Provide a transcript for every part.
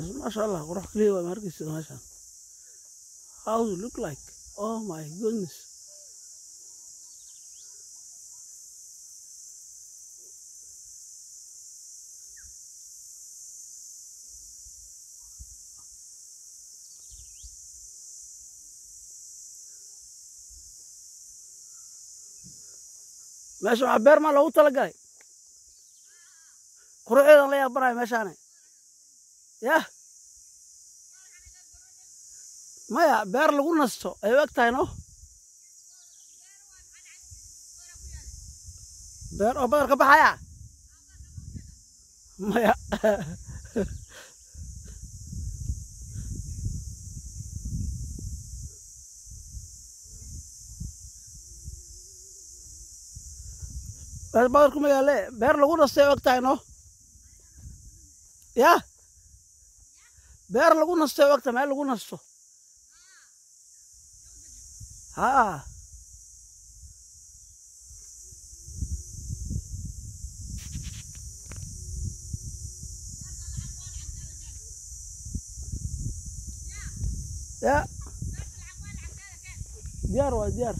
maasha allah qurux kaliya waa maarkaysa meeshaan how you look like oh my goodness meesha waxaa beer maa logu talagalay quruxeedan la yaabanayo meeshaane yah maya beer lagu nasto ay u eg tahay no beer oo badar ka baxaya maya badar kuma yaale beer lagu nastay u eg tahay no yah بير لغو نستو وقت ما لغو نستو ها لا دير ودير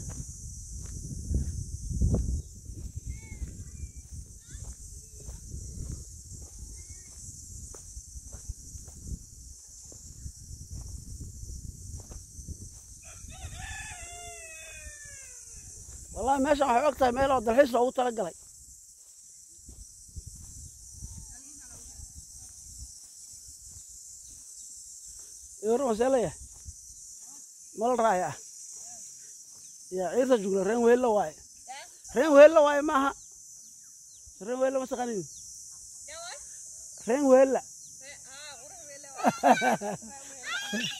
والله ماشي على حقيقة ميلة ودلحيس لو قلت لك يورو مسألة يا مال رايا يا عيرتا جوجل رين ويلا واي رين ويلا واي ماها رين ويلا ما سقنين رين ويلا اه ورين ويلا واي